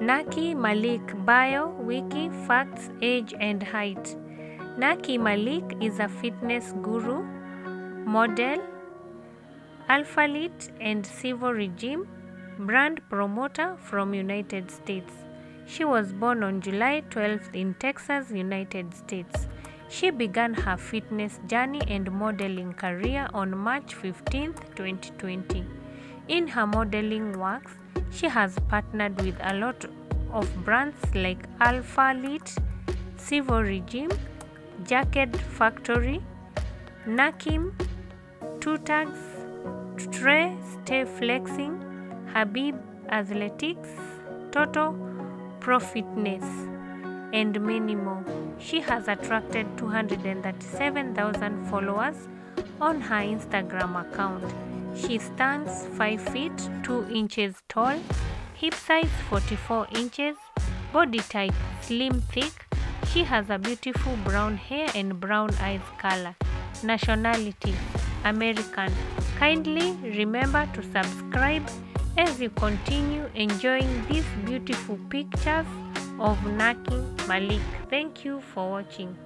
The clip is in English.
Nanki Malik Bio Wiki Facts Age and Height Nanki Malik is a fitness guru, model, athlete and civil regime brand promoter from United States. She was born on July 12th in Texas, United States. She began her fitness journey and modeling career on March 15, 2020. In her modeling works, she has partnered with a lot of brands like Alphalete, Civil Regime, Jacked Factory, Nankim, Two Tags, Trey Stay Flexing, Habibi Athletics, Toto Pro Fitness, and many more. She has attracted 237,000 followers on her Instagram account. She stands 5 feet 2 inches tall, hip size 44 inches, body type slim thick. She has a beautiful brown hair and brown eyes color. Nationality American. Kindly remember to subscribe as you continue enjoying these beautiful pictures of Nanki Malik. Thank you for watching.